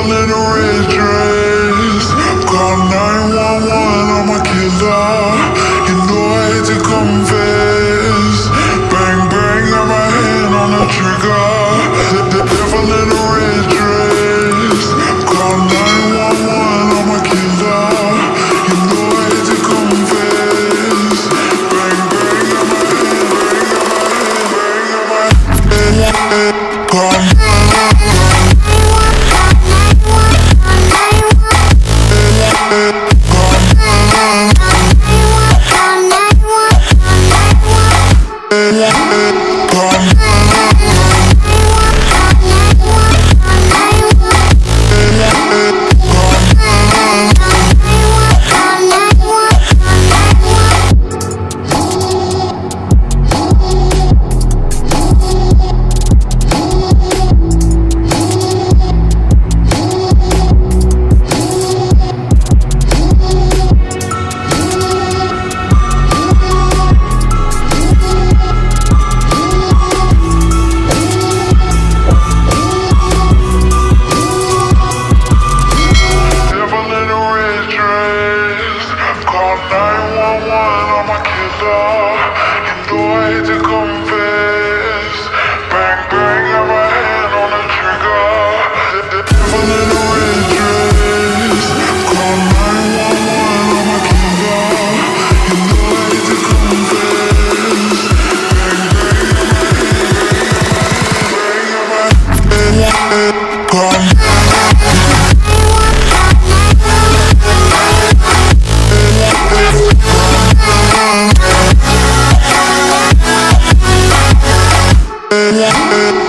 girl in red dress. Call 911, I'm a killer. Amen. Oh. yeah.